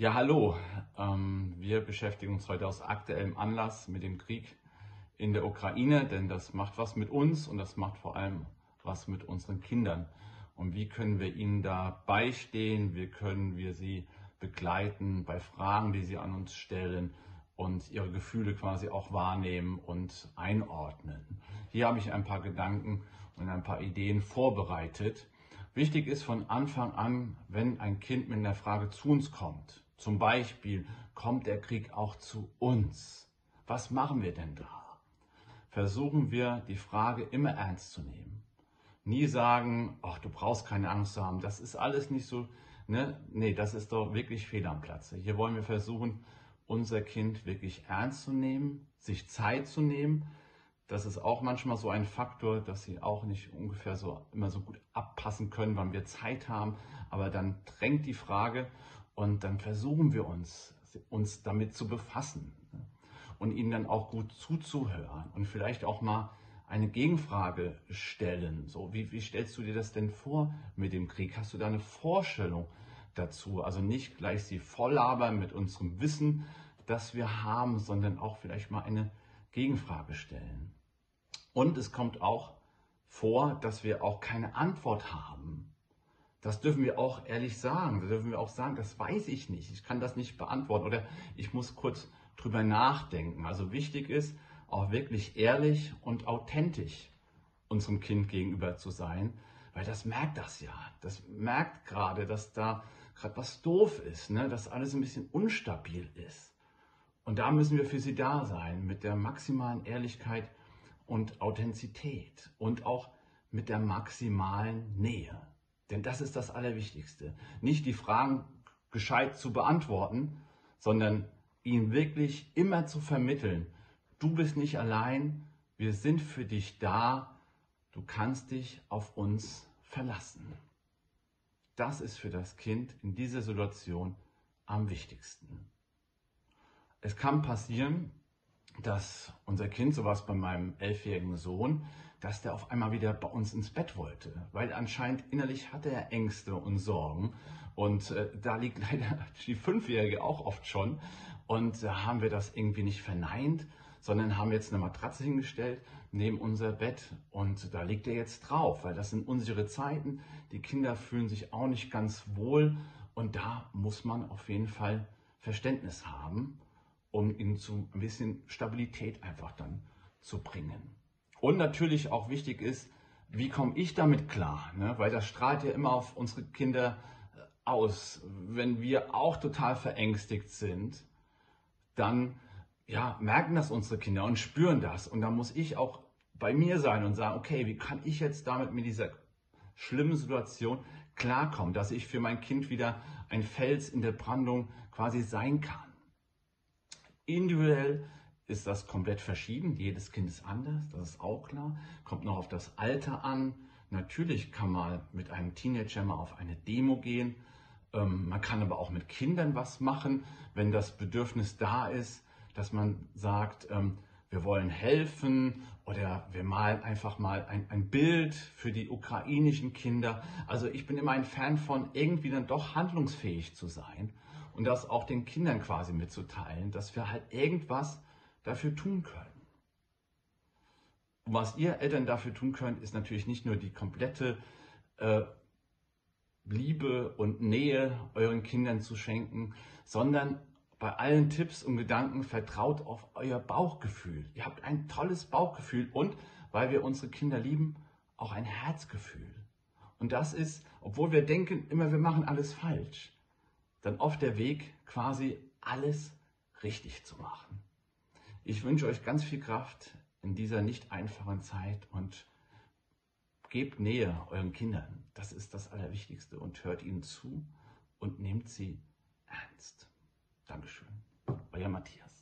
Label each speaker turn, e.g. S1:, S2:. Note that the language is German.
S1: Ja, hallo. Ähm, wir beschäftigen uns heute aus aktuellem Anlass mit dem Krieg in der Ukraine, denn das macht was mit uns und das macht vor allem was mit unseren Kindern. Und wie können wir ihnen da beistehen? Wie können wir sie begleiten bei Fragen, die sie an uns stellen und ihre Gefühle quasi auch wahrnehmen und einordnen? Hier habe ich ein paar Gedanken und ein paar Ideen vorbereitet. Wichtig ist von Anfang an, wenn ein Kind mit einer Frage zu uns kommt, zum Beispiel, kommt der Krieg auch zu uns? Was machen wir denn da? Versuchen wir, die Frage immer ernst zu nehmen. Nie sagen, ach, du brauchst keine Angst zu haben, das ist alles nicht so, ne? Nee, das ist doch wirklich fehl am Platze. Hier wollen wir versuchen, unser Kind wirklich ernst zu nehmen, sich Zeit zu nehmen. Das ist auch manchmal so ein Faktor, dass sie auch nicht ungefähr so immer so gut abpassen können, wann wir Zeit haben. Aber dann drängt die Frage und dann versuchen wir uns, uns damit zu befassen ne? und ihnen dann auch gut zuzuhören und vielleicht auch mal eine Gegenfrage stellen. So, wie, wie stellst du dir das denn vor mit dem Krieg? Hast du da eine Vorstellung dazu? Also nicht gleich sie volllabern mit unserem Wissen, das wir haben, sondern auch vielleicht mal eine Gegenfrage stellen. Und es kommt auch vor, dass wir auch keine Antwort haben das dürfen wir auch ehrlich sagen. Das dürfen wir auch sagen, das weiß ich nicht. Ich kann das nicht beantworten oder ich muss kurz drüber nachdenken. Also wichtig ist, auch wirklich ehrlich und authentisch unserem Kind gegenüber zu sein, weil das merkt das ja. Das merkt gerade, dass da gerade was doof ist, ne? dass alles ein bisschen unstabil ist. Und da müssen wir für sie da sein, mit der maximalen Ehrlichkeit und Authentizität und auch mit der maximalen Nähe. Denn das ist das Allerwichtigste. Nicht die Fragen gescheit zu beantworten, sondern ihnen wirklich immer zu vermitteln, du bist nicht allein, wir sind für dich da, du kannst dich auf uns verlassen. Das ist für das Kind in dieser Situation am wichtigsten. Es kann passieren, dass unser Kind, so war es bei meinem elfjährigen Sohn, dass der auf einmal wieder bei uns ins Bett wollte, weil anscheinend innerlich hatte er Ängste und Sorgen. Und äh, da liegt leider die Fünfjährige auch oft schon. Und da haben wir das irgendwie nicht verneint, sondern haben jetzt eine Matratze hingestellt neben unser Bett. Und da liegt er jetzt drauf, weil das sind unsere Zeiten, die Kinder fühlen sich auch nicht ganz wohl. Und da muss man auf jeden Fall Verständnis haben um ihnen zu ein bisschen Stabilität einfach dann zu bringen. Und natürlich auch wichtig ist, wie komme ich damit klar? Ne? Weil das strahlt ja immer auf unsere Kinder äh, aus. Wenn wir auch total verängstigt sind, dann ja, merken das unsere Kinder und spüren das. Und da muss ich auch bei mir sein und sagen, okay, wie kann ich jetzt damit mit dieser schlimmen Situation klarkommen, dass ich für mein Kind wieder ein Fels in der Brandung quasi sein kann. Individuell ist das komplett verschieden. Jedes Kind ist anders, das ist auch klar. Kommt noch auf das Alter an. Natürlich kann man mit einem Teenager mal auf eine Demo gehen. Ähm, man kann aber auch mit Kindern was machen, wenn das Bedürfnis da ist, dass man sagt, ähm, wir wollen helfen oder wir malen einfach mal ein, ein, Bild für die ukrainischen Kinder. Also ich bin immer ein Fan von irgendwie dann doch handlungsfähig zu sein und das auch den Kindern quasi mitzuteilen, dass wir halt irgendwas dafür tun können. Und was ihr Eltern dafür tun könnt, ist natürlich nicht nur die komplette äh, Liebe und Nähe euren Kindern zu schenken, sondern bei allen Tipps und Gedanken vertraut auf euer Bauchgefühl. Ihr habt ein tolles Bauchgefühl und, weil wir unsere Kinder lieben, auch ein Herzgefühl. Und das ist, obwohl wir denken immer, wir machen alles falsch, dann oft der Weg, quasi alles richtig zu machen. Ich wünsche euch ganz viel Kraft in dieser nicht einfachen Zeit und gebt Nähe euren Kindern. Das ist das Allerwichtigste und hört ihnen zu und nehmt sie ernst. Dankeschön. Euer Matthias.